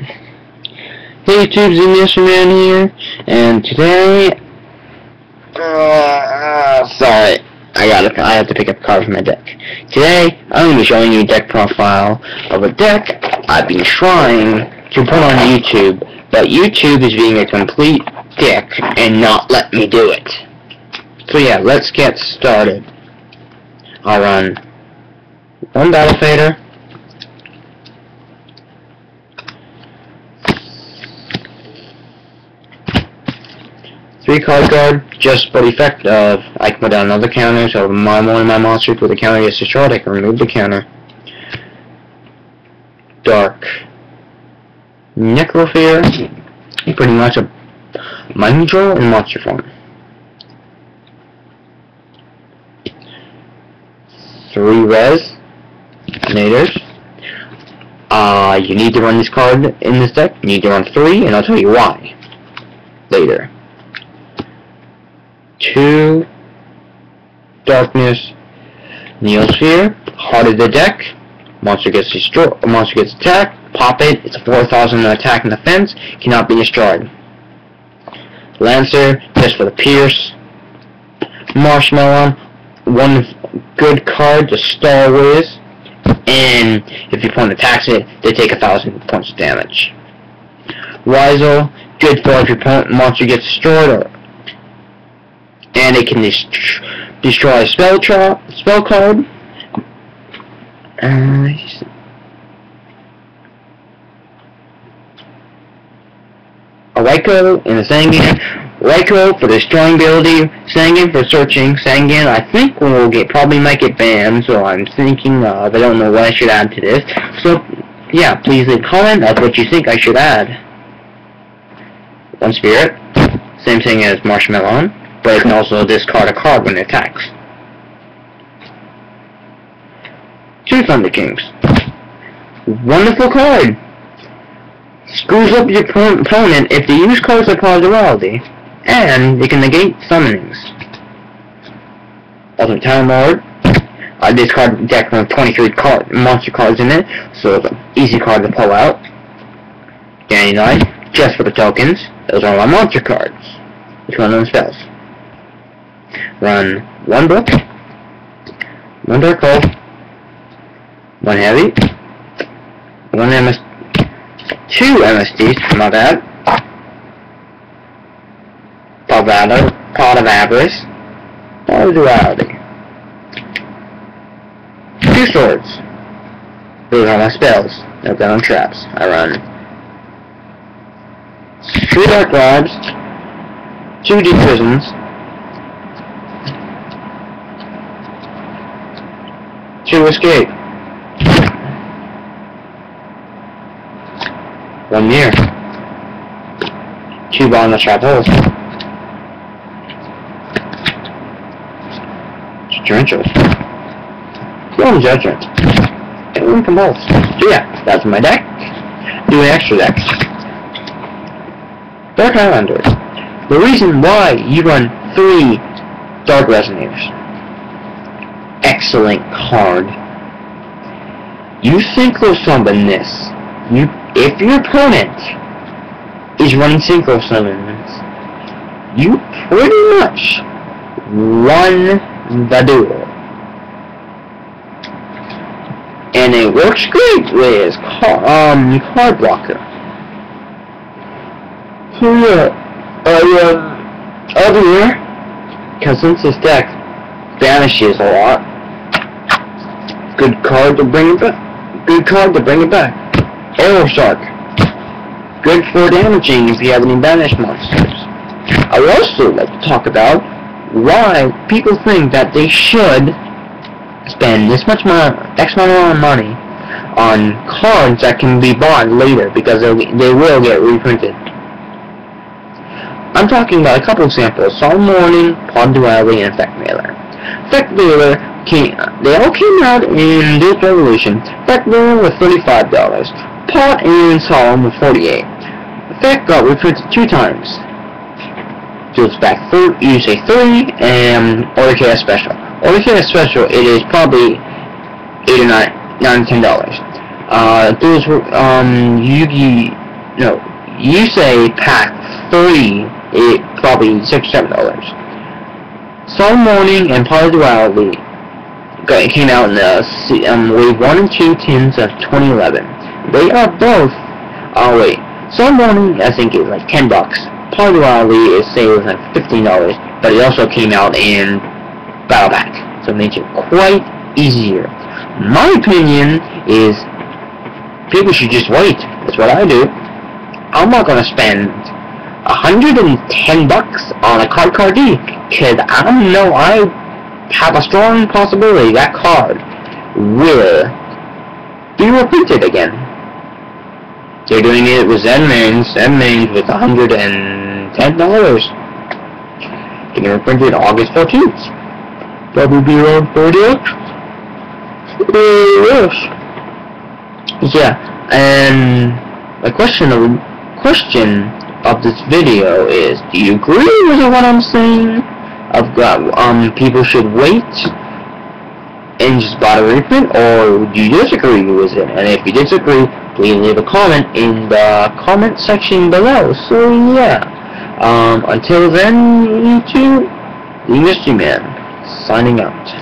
Hey YouTube, ZMysteryman here, and today, uh, sorry, I gotta, I have to pick up a card from my deck. Today, I'm gonna be showing you a deck profile of a deck I've been trying to put on YouTube, but YouTube is being a complete dick and not let me do it. So yeah, let's get started. I'll run one Battle Fader, Three card guard, just for the effect of I can put down another counter, so my one my monsters with a counter gets destroyed, I can remove the counter. Dark. Necrofear, pretty much a mind control in monster form. Three res, naders. Uh, you need to run this card in this deck, you need to run three, and I'll tell you why. Later two darkness neosphere heart of the deck monster gets destroyed monster gets attacked pop it it's a 4000 attack and defense cannot be destroyed. Lancer just for the pierce marshmallow one good card to stall with and if your opponent attacks it they take a thousand points of damage. Rizal, good for if your monster gets destroyed or and it can dest destroy a spell, spell card. Uh, a Ryko in the Sangan. Ryko for destroying ability, Sangan for searching. Sangan, I think we'll get probably might get banned, so I'm thinking of. I don't know what I should add to this. So, yeah, please leave a comment of what you think I should add. One Spirit, same thing as Marshmallow but it can also discard a card when it attacks. Two Thunder Kings. Wonderful card! Screws up your opponent if they use cards like duality, and it can negate summonings. Ultimate Time Lord. Uh, this card deck has 23 card monster cards in it, so it's an easy card to pull out. Danny Knight, just for the tokens. Those are my monster cards. Which one of them spells? Run one book, one dark hole, one heavy, one MS, two MSDs, my bad, Palvado, Pot of Avarice, Pot of Duality, two swords, those are my spells, no down on traps, I run three dark labs, two deep prisons, to escape. One year. Two on the holes. Torrential. One judgment. And one compulse. So yeah, that's my deck. Do an extra deck. Dark Highlander. The reason why you run three Dark Resonators excellent card. You synchro summon this. You, if your opponent is running synchro summons, you pretty much won the duel. And it works great with car, um, card blocker. So yeah, I, over here, because since this deck vanishes a lot, Good card to bring it back. Good card to bring it back. Arrow Shark. Good for damaging if you have any banished monsters. I would also like to talk about why people think that they should spend this much money, X amount of money on cards that can be bought later because they will get reprinted. I'm talking about a couple examples, Solemn Warning, Pod Duality, and Effect Veiler. Effect Veiler came, they all came out in this revolution. Effect Veiler was $35. Pot and Solemn was 48 Effect got reprinted two times. Goes back third, you say 3 and Order Special. Order Special, it is probably 8 or 9, 9 10 dollars. Uh, those were, um, Yugi, no, you say pack three, it probably six seven dollars. Soul Morning and Polyduality got, came out in the um, wave one and two tins of 2011. They are both. Oh wait, Soul Morning I think is like ten bucks. Polyduality is say was like fifteen dollars, but it also came out in Battle Pack, so it makes it quite easier. My opinion is people should just wait. That's what I do. I'm not gonna spend 110 bucks on a card card D, cause I don't know I have a strong possibility that card will be reprinted again. They're doing it with Zenmaines, Zen Mains with $110. Getting reprinted August 14th. Probably be around 40 Uh, yes. Yeah, and my question of question of this video is: Do you agree with what I'm saying? I've got um people should wait and just buy a reprint, or do you disagree with it? And if you disagree, please leave a comment in the comment section below. So yeah, um, until then, you two, the Mystery Man, signing out.